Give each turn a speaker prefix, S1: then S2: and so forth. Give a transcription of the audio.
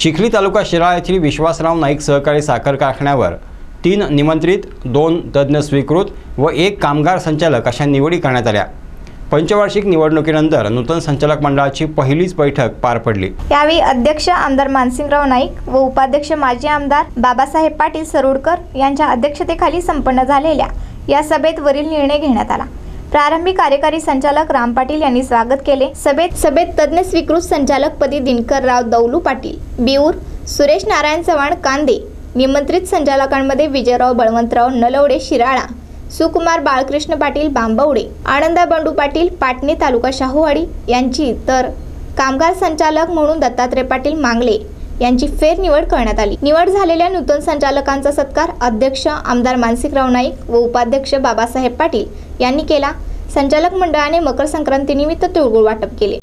S1: चिखली तालुका शिराळा येथील विश्वासराव नाईक सहकारी साखर कारखान्यावर तीन निमंत्रित दोन तज्ज्ञ स्वीकृत व एक कामगार संचालक अशा निवडी करण्यात आल्या. पंचवार्षिक निवडणुकीनंतर नूतन संचालक मंडळाची पहिलीच बैठक पार पडली.
S2: यावेळी अध्यक्ष आमदार मानसिंगराव नाईक व उपाध्यक्ष माजी आमदार बाबासाहेब पाटील सरोडकर यांच्या अध्यक्षतेखाली संपन्न झालेल्या या सभेत वरील निर्णय घेण्यात आला. प्रारंभी कार्यकारी संचालक राम पाटील यांनी स्वागत केले. सभेत सभेत तज्ज्ञ स्वीकृत संचालक पदी दिनकरराव दौलू पाटील बिऊर सुरेश नारायण चव्हाण कांदे निमंत्रित संचालकांमध्ये विजयराव बळवंतराव नलवडे शिराळा सुकुमार बाळकृष्ण पाटील बांबवडे आनंदा बंडू पाटील पाटणी तालुका शाहूवाडी यांची तर कामगार संचालक म्हणून दत्तात्रय पाटील मांगले यांची फेरनिवड करण्यात आली. निवड झालेल्या नूतन संचालकांचा सत्कार अध्यक्ष आमदार मानसिकराव नाईक व उपाध्यक्ष बाबासाहेब पाटील यांनी केला. संचालक मंडळाने मकर संक्रांतीनिमित्त तिळगुळ वाटप केले.